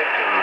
15.